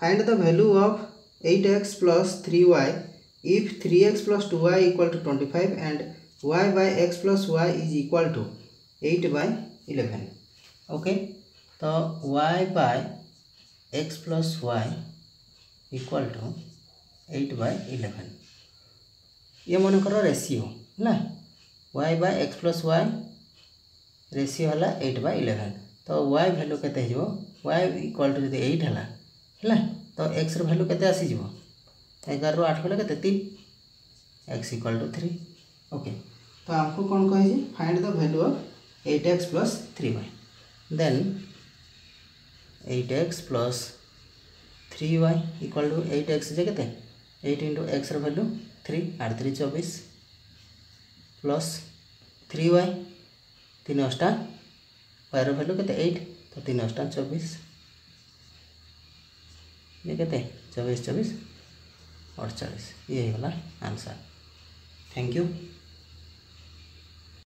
Find the value of eight x plus three y if three x plus two y equal to twenty five and y by x plus y is equal to eight by eleven okay तो y by x plus y equal to eight by eleven ये मन कर ratio है y by x plus y ratio है eight by eleven तो Y value के y equal to जो eight है ହେଲା? ତ ଏକ୍ସର ଭାଲ୍ୟୁ କେତେ ଆସିଯିବ? ଏଗାରରୁ ଆଠ ଗଲେ କେତେ? ତିନି। X equal to three okay ତ ଆମକୁ କ'ଣ କହିଛି? Find the value of eight x plus three y then eight x plus three y equal to eight x ଯେ କେତେ? ଏଇଟ୍ ଇଣ୍ଟୁ ଏକ୍ସର ଭାଲ୍ୟୁ ଥ୍ରୀ ଆଠ ଥ୍ରୀ ଚବିଶ ପ୍ଲସ୍ ଥ୍ରୀ ୱାଇ ତିନି ଅଷ୍ଟା ୱାଇର ଭାଲ୍ୟୁ କେତେ? ଏଇଟ୍ ତ ତିନି ଅଷ୍ଟା ଚବିଶ। ये कहते चौबीस चौबीस और चालीस। ये वाला आंसर। Thank you